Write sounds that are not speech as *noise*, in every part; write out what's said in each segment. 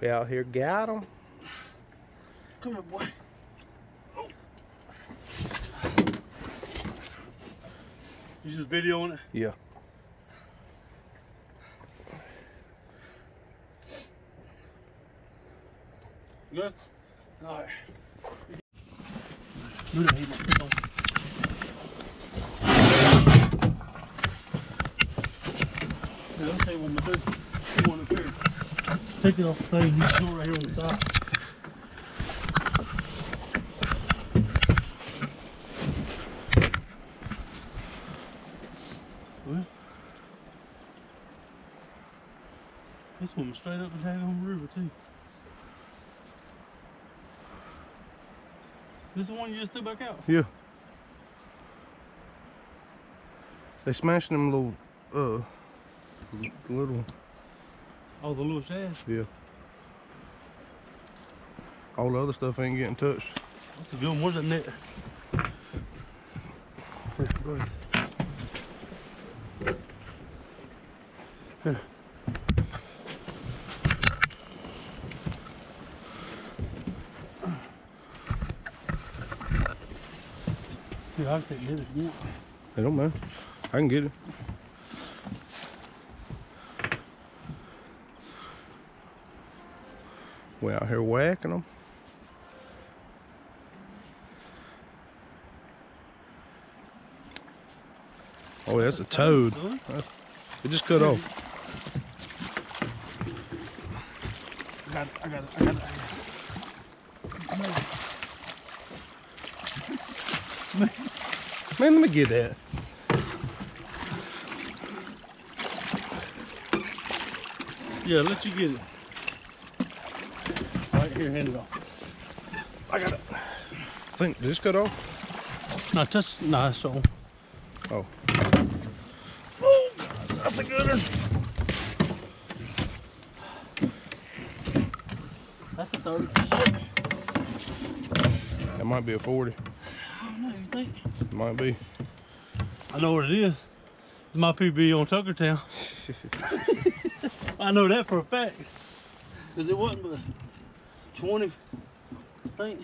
We out here got him. Come here, boy. Oh. You just videoing it? Yeah. Good? Alright. Look at him. Yeah, I'll tell you what I'm gonna do. You want up here. Take it off the right here on the side. This one was straight up and down on the River too. This is the one you just threw back out? Yeah. They smashed them little, uh, little, Oh, the little shad. yeah. All the other stuff ain't getting touched. That's a good one. Where's that net? Here, go ahead. Here. Yeah, I'll take net if you want. It don't matter. I can get it. We out here whacking them. Oh, that's a toad. It just cut off. Man, let me get that. Yeah, let you get it. Here, hand it off. I got it. I think did this cut off. Not just, No, all. Oh, Oh, that's a good one. That's a 30 that might be a 40. I don't know, you think? It might be. I know what it is. It's my PB on Tuckertown. *laughs* I know that for a fact. Because it wasn't but 20, I think.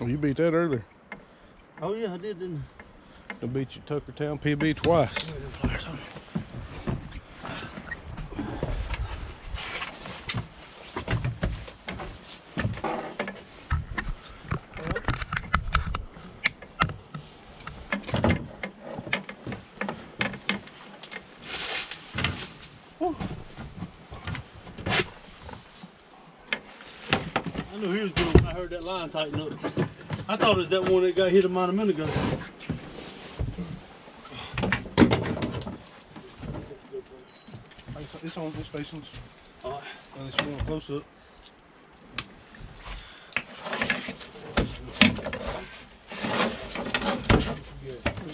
Oh, you beat that earlier. Oh, yeah, I did, didn't I beat you Tuckertown PB twice. I? I knew he was good when I heard that line tighten up. I thought it was that one that got hit a minute ago. It's on this facing. Alright. And it's going close up.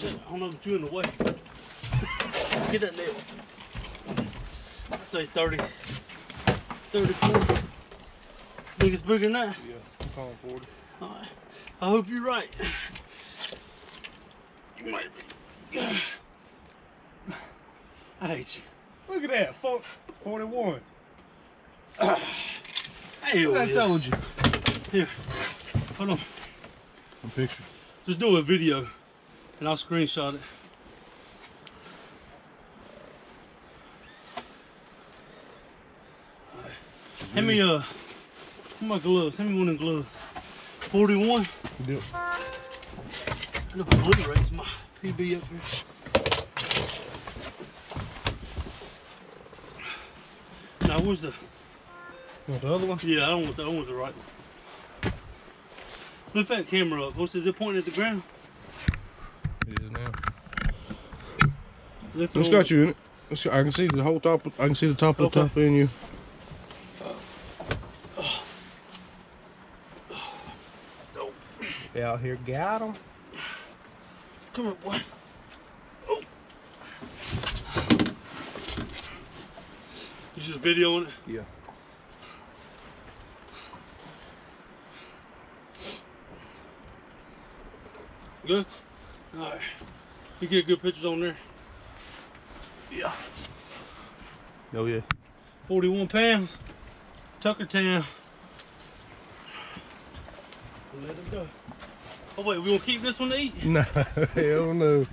I don't know if you're in the way. Get that nail. I'd say 30, 34. Think it's bigger than that? Yeah, I'm calling 40. Alright. I hope you're right. You might be. I hate you. Look at that, fo- 41. Hey, I told you. Here. Hold on. A picture. Just do a video and I'll screenshot it. Hand me uh my gloves. Hand me one of them gloves. 41. You do. I know Blu-ray's my PB up here. Now where's the You want the other one? yeah, I don't want that, I want the right one. Lift that camera up. What's is it pointing at the ground? It is now. Lift it It's got you in it. It's I can see the whole top. I can see the top of the top in you. Out here, got him. Come here, boy. Oh. You just videoing it? Yeah. Good? Alright. You get good pictures on there? Yeah. Oh yeah. 41 pounds. Tuckertown. Let him go. Oh wait, we gonna keep this one to eat? *laughs* No, hell no.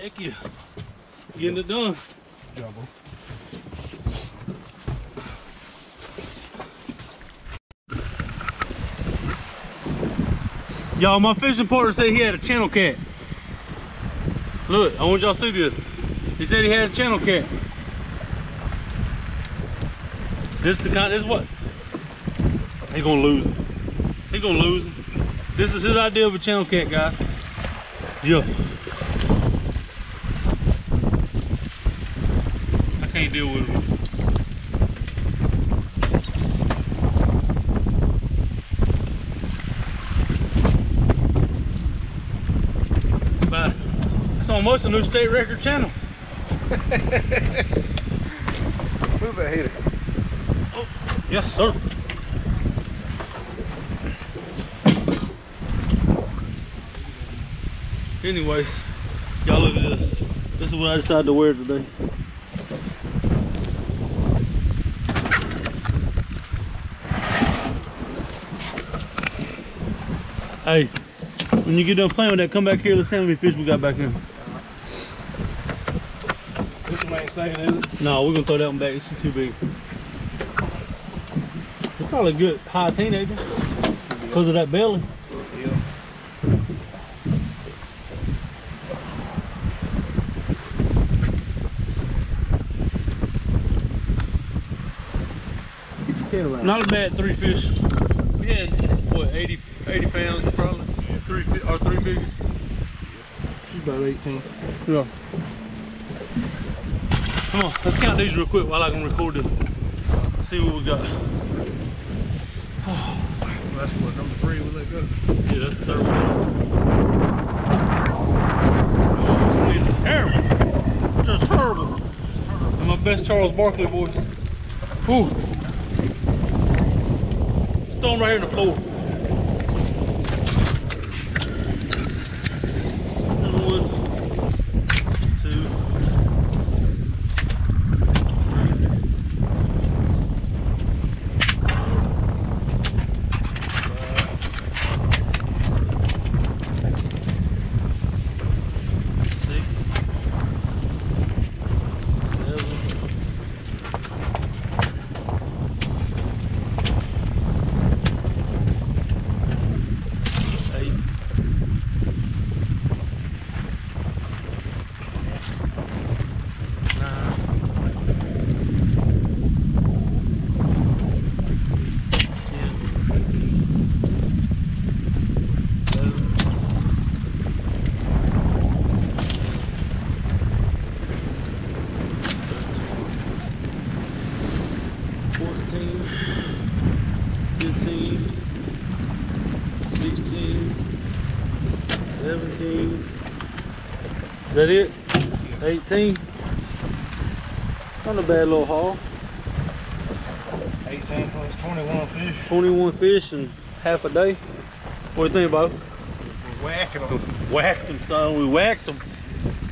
Heck yeah. Getting it done. Jumbo. Y'all, my fishing partner said he had a channel cat. Look, I want y'all to see this. He said he had a channel cat. This the kind, this is what? He gonna lose him. He gonna lose him. This is his idea of a channel cat, guys. Yeah. I can't deal with him. But it's almost a new state record channel. *laughs* Move that heater. Yes, sir. Anyways, y'all look at this. This is what I decided to wear today. Hey, when you get done playing with that, come back here. Let's see how many fish we got back here. This one ain't staying in it. No, we're gonna throw that one back. It's too big. It's probably a good high teenager because of that belly. Not a bad three fish. We had what 80, 80 pounds probably. Three fi- or three biggest. She's about 18. Yeah. Come on, let's count these real quick while I can record this. See what we got. That's what number three was that go. Yeah, that's the third one. Oh, this wind is terrible. Just terrible. And my best Charles Barkley voice. Whew. 'em right here on the floor. 16, 17. Is that it? 18. Not a bad little haul. 18 plus 21 fish. 21 fish in half a day. What do you think, Bo? Whacking them. *laughs* Whacked them, son. We whacked them.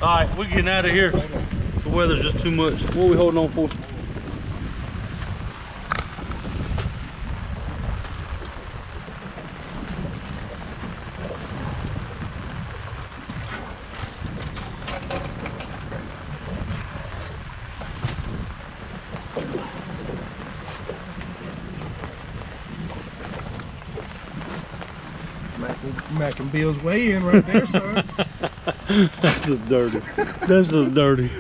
All right, we're getting out of here. The weather's just too much. What are we holding on for? Mac and Bill's way in right there, sir. *laughs* That's just dirty. That's just dirty.